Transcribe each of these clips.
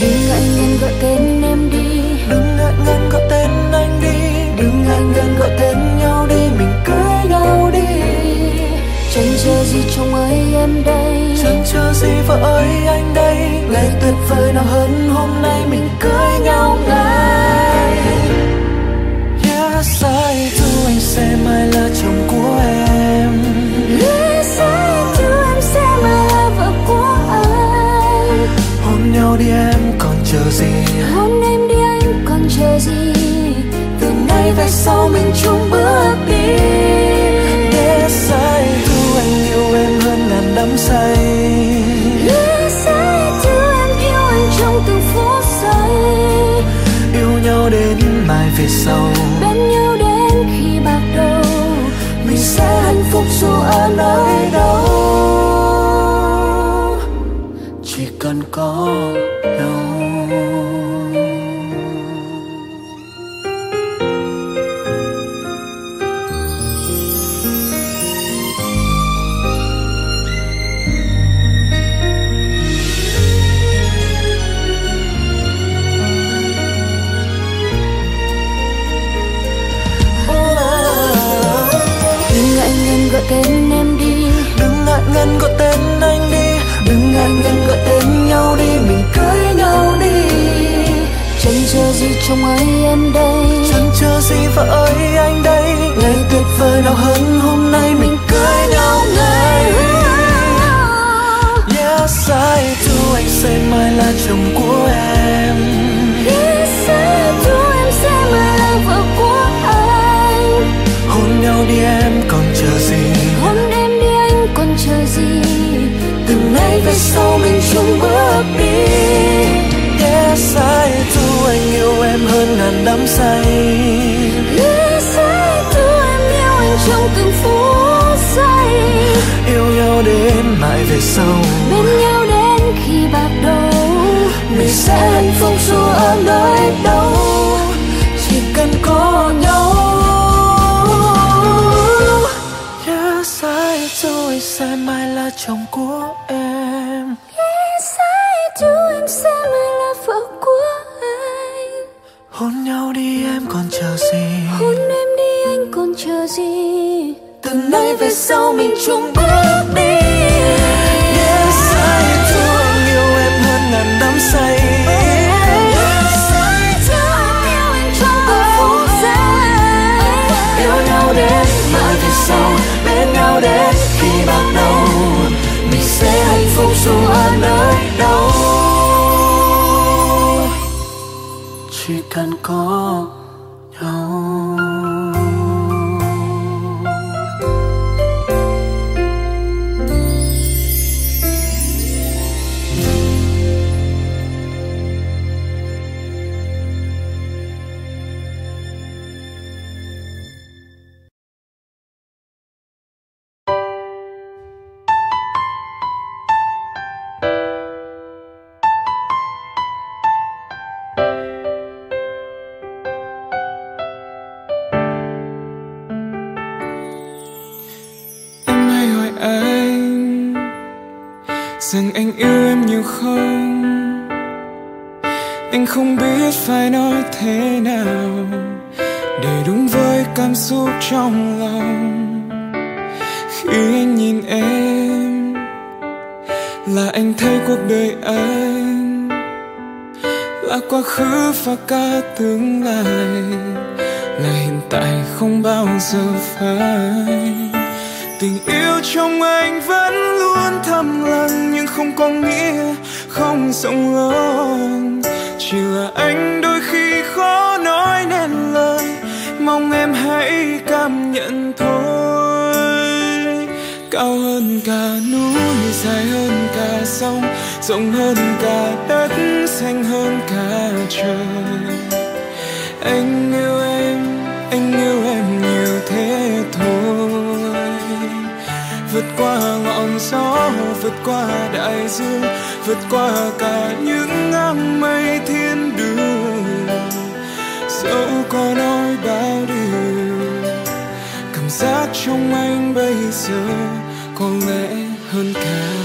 Đừng ngại ngần gọi tên em đi. Đừng ngại ngần gọi tên anh đi. Đừng ngại ngần gọi tên nhau đi. Mình cưới nhau đi. Chẳng chờ gì chồng ơi em đây. Chẳng chờ gì vợ ơi anh đây. Ngày tuyệt vời nào hơn hôm nay mình cưới nhau ngay chờ gì? Hôn em đi anh còn chờ gì? Từ nay về sau mình chung bước đi. Yes I do anh yêu em hơn ngàn đắm say. Yes I do em yêu anh trong từng phút giây. Yêu nhau đến mai về sau. Bên nhau đến khi bạc đầu. Mình sẽ hạnh phúc dù ở nơi đâu. Chỉ cần có tên anh đi. Đừng ngại ngần gọi tên nhau đi mình cưới nhau đi. Chẳng chờ gì chồng ơi em đây. Chẳng chờ gì vợ ơi anh đây. Ngày tuyệt vời nào hơn hôm nay mình cưới nhau ngay. Yes I do anh sẽ mãi là chồng của em. Yes I do em sẽ mãi là vợ của anh. Hôn nhau đi em còn chờ gì từ về sau mình chung bước đi. Để sai tu anh yêu em hơn ngàn đắm say. Để sai tu em yêu anh trong từng phút giây. Yêu nhau đến mãi về sau. Bên nhau đến khi bạc đầu. Mình sẽ hạnh phúc dù ở nơi đâu. Chỉ cần có nhau. Sai rồi sai mai sẽ là chồng của em. Hôn nhau đi em còn chờ gì? Hôn em đi anh còn chờ gì? Từ nay về sau mình chung bước đi cần có. Trong lòng. Khi anh nhìn em, là anh thấy cuộc đời anh là quá khứ và cả tương lai. Là hiện tại không bao giờ phai. Tình yêu trong anh vẫn luôn thầm lặng, nhưng không có nghĩa không rộng lớn. Chỉ là anh đôi khi khó nói nên lời mong em hãy cảm nhận thôi. Cao hơn cả núi, dài hơn cả sông, rộng hơn cả đất, xanh hơn cả trời. Anh yêu em, anh yêu em nhiều thế thôi. Vượt qua ngọn gió, vượt qua đại dương, vượt qua cả những áng mây thiên đường dẫu có nói bao điều. Cảm giác trong anh bây giờ có lẽ hơn cả.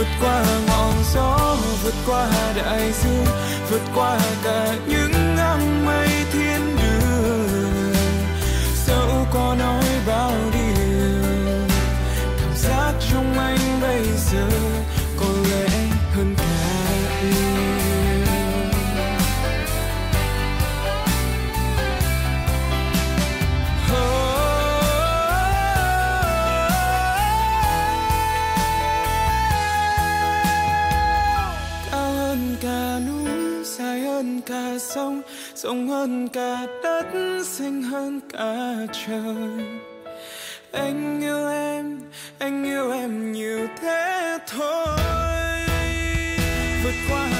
Vượt qua ngọn gió, vượt qua đại dương, vượt qua cả những ngang mây thiên đường. Dẫu có nói bao điều, cảm giác trong anh bây giờ sông, rộng hơn cả đất xanh hơn cả trời. Anh yêu em, anh yêu em nhiều thế thôi. Vượt qua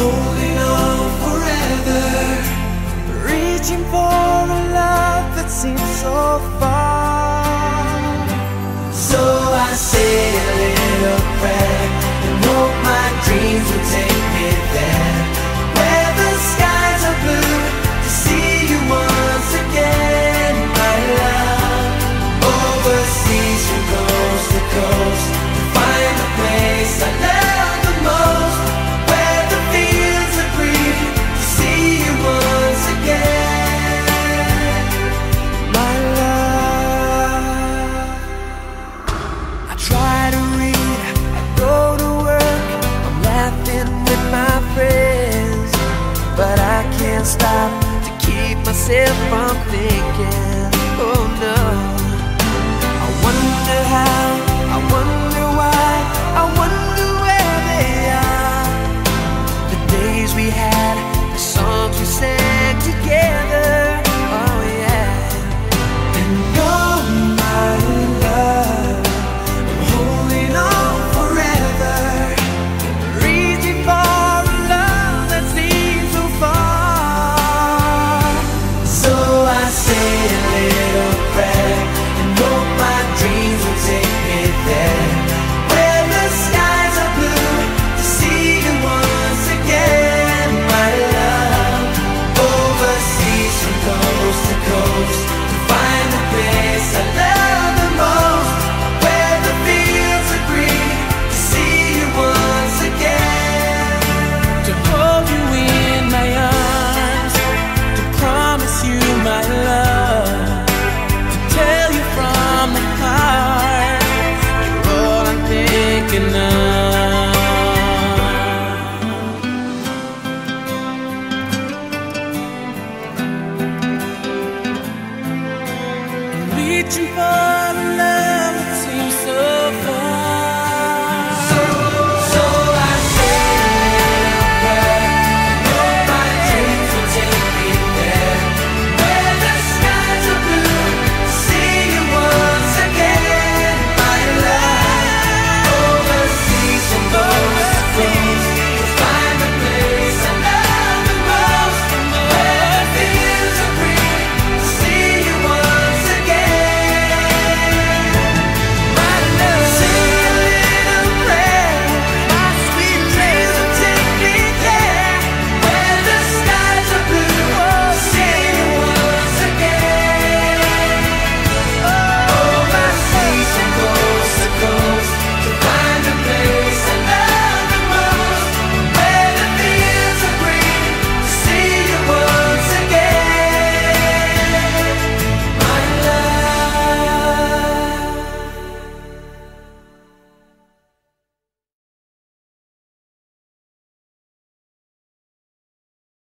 Holding on forever, reaching for a love that seems so far. So I say a little